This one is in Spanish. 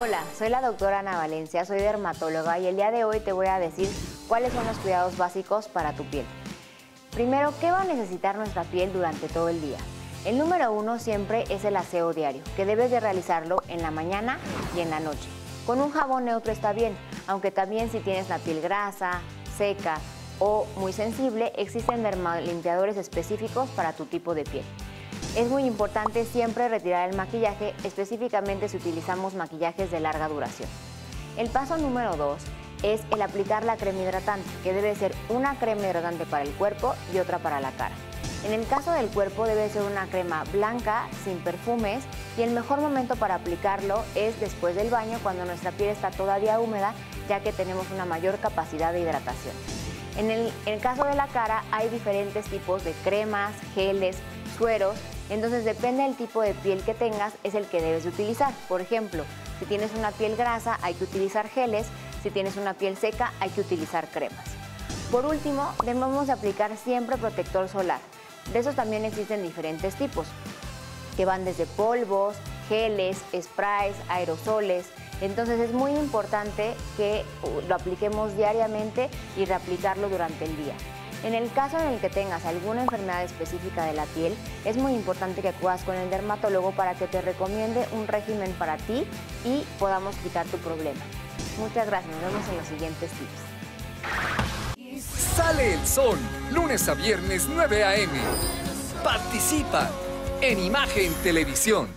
Hola, soy la doctora Ana Valencia, soy dermatóloga y el día de hoy te voy a decir cuáles son los cuidados básicos para tu piel. Primero, ¿qué va a necesitar nuestra piel durante todo el día? El número uno siempre es el aseo diario, que debes de realizarlo en la mañana y en la noche. Con un jabón neutro está bien, aunque también si tienes la piel grasa, seca o muy sensible, existen dermalimpiadores específicos para tu tipo de piel. Es muy importante siempre retirar el maquillaje, específicamente si utilizamos maquillajes de larga duración. El paso número 2 es el aplicar la crema hidratante, que debe ser una crema hidratante para el cuerpo y otra para la cara. En el caso del cuerpo debe ser una crema blanca, sin perfumes, y el mejor momento para aplicarlo es después del baño, cuando nuestra piel está todavía húmeda, ya que tenemos una mayor capacidad de hidratación. En el, en el caso de la cara hay diferentes tipos de cremas, geles, sueros, entonces depende del tipo de piel que tengas, es el que debes utilizar. Por ejemplo, si tienes una piel grasa hay que utilizar geles, si tienes una piel seca hay que utilizar cremas. Por último, debemos de aplicar siempre protector solar. De esos también existen diferentes tipos, que van desde polvos, geles, sprays, aerosoles. Entonces es muy importante que uh, lo apliquemos diariamente y reaplicarlo durante el día. En el caso en el que tengas alguna enfermedad específica de la piel, es muy importante que acudas con el dermatólogo para que te recomiende un régimen para ti y podamos quitar tu problema. Muchas gracias, nos vemos en los siguientes tips. Sale el sol, lunes a viernes 9 a.m. Participa en Imagen Televisión.